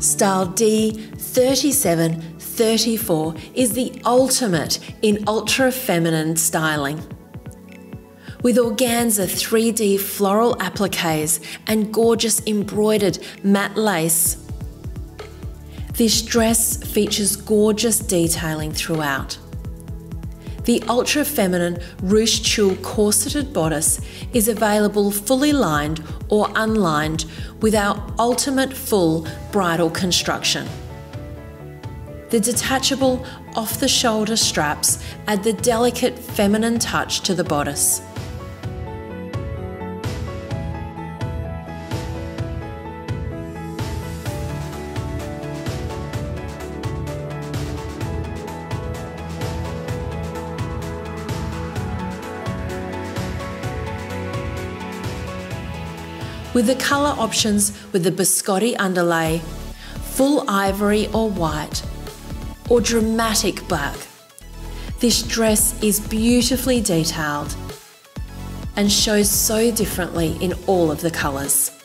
Style D3734 is the ultimate in ultra feminine styling. With organza 3D floral appliques and gorgeous embroidered matte lace, this dress features gorgeous detailing throughout. The ultra feminine ruche tulle corseted bodice is available fully lined or unlined with our ultimate full bridal construction. The detachable off the shoulder straps add the delicate feminine touch to the bodice. With the colour options with the biscotti underlay, full ivory or white, or dramatic black. This dress is beautifully detailed and shows so differently in all of the colours.